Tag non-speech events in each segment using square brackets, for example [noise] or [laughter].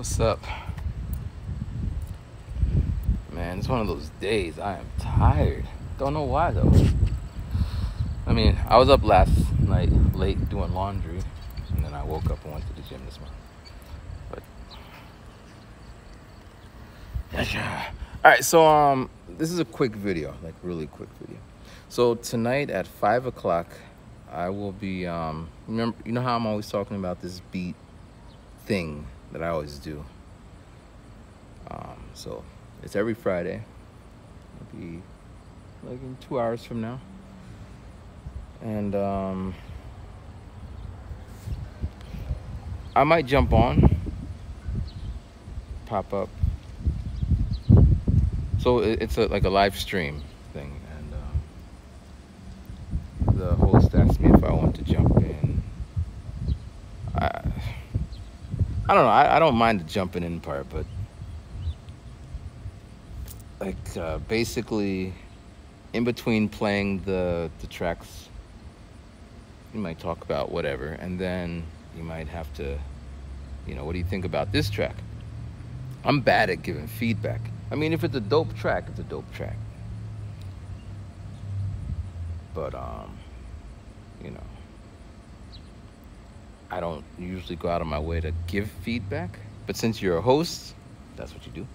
What's up? Man, it's one of those days. I am tired. Don't know why though. I mean, I was up last night late doing laundry, and then I woke up and went to the gym this morning. But yeah. all right, so um, this is a quick video, like really quick video. So tonight at five o'clock, I will be um, remember you know how I'm always talking about this beat thing that I always do. Um, so it's every Friday. It'll be like in two hours from now. And um, I might jump on, pop up. So it's a, like a live stream thing. And um, the host asked me if I want to jump in. I, I don't know. I, I don't mind the jumping in part, but like uh, basically in between playing the the tracks you might talk about whatever and then you might have to you know what do you think about this track i'm bad at giving feedback i mean if it's a dope track it's a dope track but um you know i don't usually go out of my way to give feedback but since you're a host that's what you do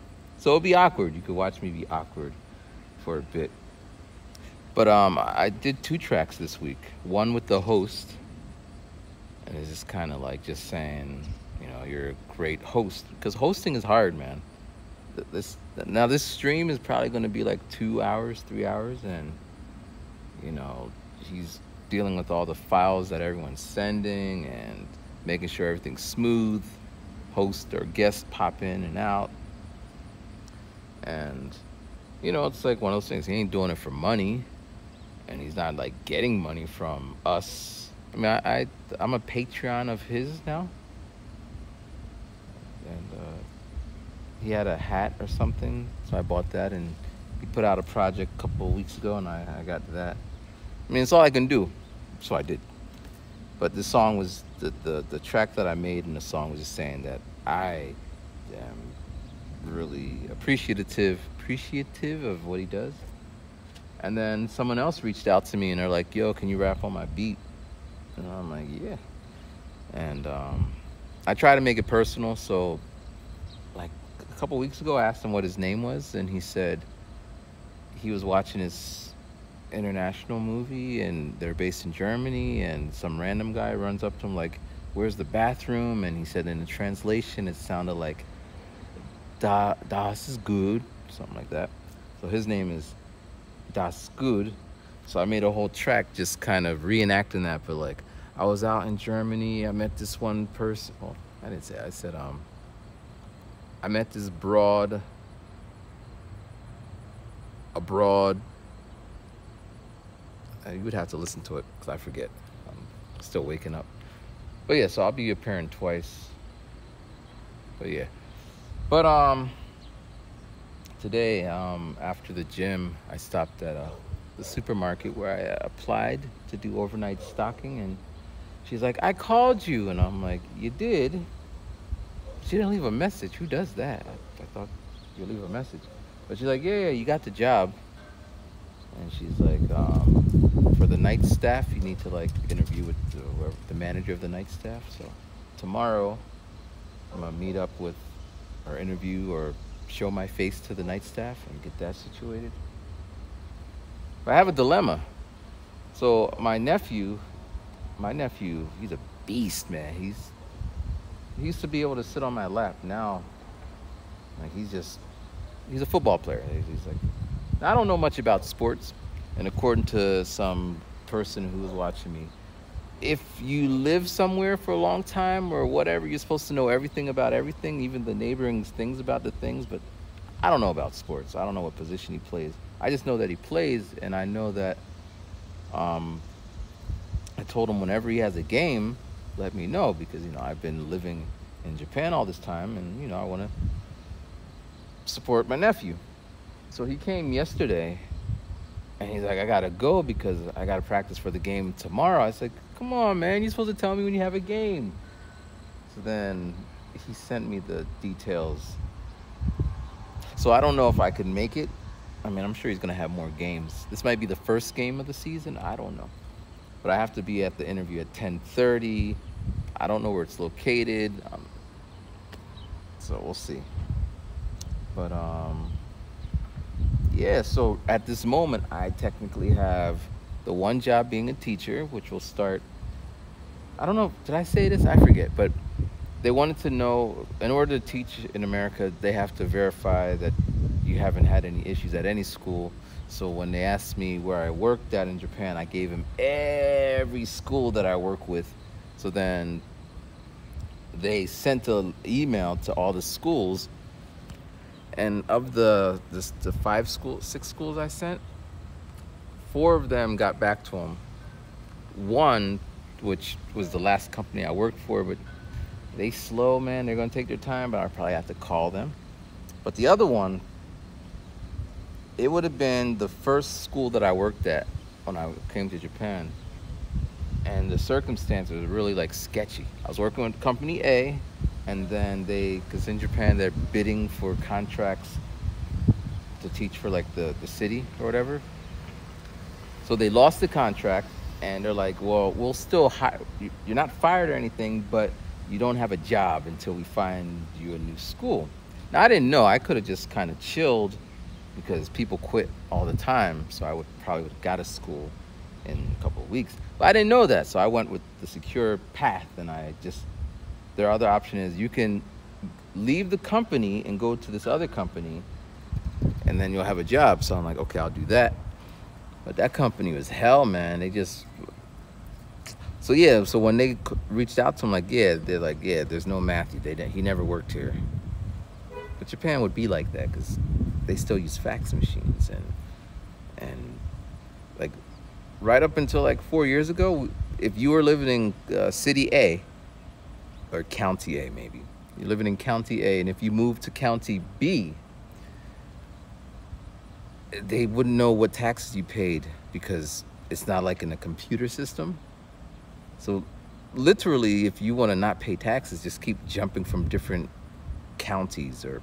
so it'll be awkward. You could watch me be awkward for a bit. But um, I did two tracks this week. One with the host, and it's just kind of like just saying, you know, you're a great host because hosting is hard, man. This now this stream is probably going to be like two hours, three hours, and you know, he's dealing with all the files that everyone's sending and making sure everything's smooth. Host or guest pop in and out and, you know, it's like one of those things. He ain't doing it for money. And he's not like getting money from us. I mean, I, I I'm a Patreon of his now. And uh, he had a hat or something, so I bought that. And he put out a project a couple weeks ago, and I, I got that. I mean, it's all I can do, so I did. But the song was the, the the track that I made in the song was just saying that I am really appreciative appreciative of what he does. And then someone else reached out to me and they're like, "Yo, can you rap on my beat?" And I'm like, "Yeah." And um, I try to make it personal. So, like a couple weeks ago, I asked him what his name was, and he said he was watching his international movie, and they're based in Germany. And some random guy runs up to him like, "Where's the bathroom?" And he said in the translation, it sounded like da, Das is good, something like that. So his name is Das Good. So I made a whole track just kind of reenacting that, but like I was out in Germany, I met this one person. Well, I didn't say, I said, um, I met this broad, abroad. You would have to listen to it because I forget. I'm still waking up. But yeah, so I'll be appearing twice. But yeah. But um, today um, after the gym, I stopped at uh, the supermarket where I uh, applied to do overnight stocking, and she's like, "I called you," and I'm like, "You did." She didn't leave a message. Who does that? I, I thought you leave a message, but she's like, "Yeah, yeah, you got the job." And she's like, um, "For the night staff, you need to like interview with the, the manager of the night staff." So tomorrow, I'm gonna meet up with or interview or show my face to the night staff and get that situated. But I have a dilemma. So my nephew, my nephew, he's a beast, man. He's he used to be able to sit on my lap. Now, like he's just he's a football player. He's like I don't know much about sports, and according to some person who was watching me, if you live somewhere for a long time or whatever, you're supposed to know everything about everything, even the neighboring things about the things. But I don't know about sports. I don't know what position he plays. I just know that he plays, and I know that um, I told him whenever he has a game, let me know because you know I've been living in Japan all this time, and you know I want to support my nephew. So he came yesterday, and he's like, I gotta go because I gotta practice for the game tomorrow. I said, Come on, man. You're supposed to tell me when you have a game. So then he sent me the details. So I don't know if I could make it. I mean, I'm sure he's gonna have more games. This might be the first game of the season. I don't know, but I have to be at the interview at 10:30. I don't know where it's located, um, so we'll see. But um, yeah. So at this moment, I technically have the one job being a teacher, which will start. I don't know. Did I say this? I forget, but they wanted to know in order to teach in America, they have to verify that you haven't had any issues at any school. So when they asked me where I worked at in Japan, I gave them every school that I work with. So then they sent an email to all the schools. And of the, the, the five schools, six schools I sent, four of them got back to them. One, which was the last company I worked for, but they slow, man. They're gonna take their time, but I'll probably have to call them. But the other one, it would have been the first school that I worked at when I came to Japan. And the circumstances were really like sketchy. I was working with company A, and then they, because in Japan they're bidding for contracts to teach for like the, the city or whatever. So they lost the contract, and they're like, well, we'll still hire, you're not fired or anything, but you don't have a job until we find you a new school. Now, I didn't know. I could have just kind of chilled because people quit all the time. So I would probably would have got a school in a couple of weeks. But I didn't know that. So I went with the secure path and I just, their other option is you can leave the company and go to this other company and then you'll have a job. So I'm like, okay, I'll do that. But that company was hell, man. They just so yeah, so when they reached out to him, like, yeah, they're like, yeah, there's no Matthew. They he never worked here. But Japan would be like that because they still use fax machines and and like right up until like four years ago, if you were living in uh, city A or county A, maybe you're living in county A, and if you moved to county B, they wouldn't know what taxes you paid because it's not like in a computer system so literally, if you want to not pay taxes, just keep jumping from different counties or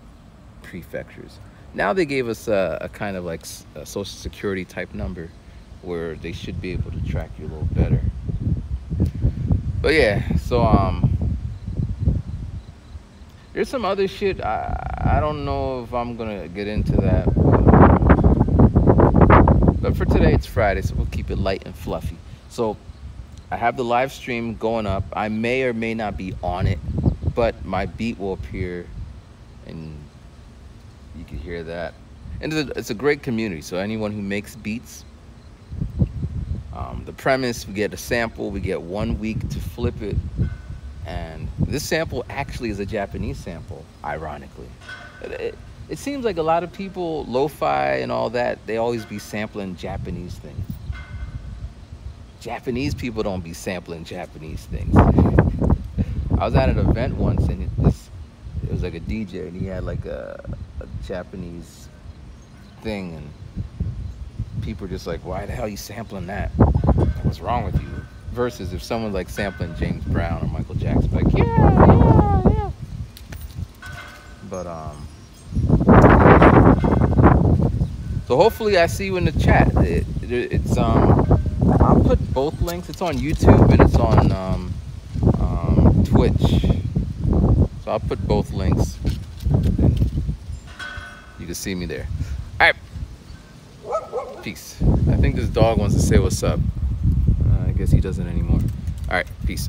prefectures. Now they gave us a, a kind of like a social security type number where they should be able to track you a little better. But yeah, so um, there's some other shit. I I don't know if I'm gonna get into that. But for today, it's Friday, so we'll keep it light and fluffy. So I have the live stream going up. I may or may not be on it, but my beat will appear and you can hear that. And it's a, it's a great community, so anyone who makes beats, um, the premise, we get a sample, we get one week to flip it, and this sample actually is a Japanese sample, ironically. It, it, seems like a lot of people, lo-fi and all that, they always be sampling Japanese things. Japanese people don't be sampling Japanese things. [laughs] I was at an event once and it was, it was like a DJ and he had like a, a Japanese thing and people were just like, why the hell are you sampling that? What's wrong with you? Versus if someone's like sampling James Brown or Michael Jackson, like, yeah, yeah, yeah. But, um, so hopefully I see you in the chat. It, it, it's, um, I'll put both links. It's on YouTube and it's on um, um, Twitch. So I'll put both links. You can see me there. All right. Peace. I think this dog wants to say what's up. Guess he doesn't anymore. All right. Peace.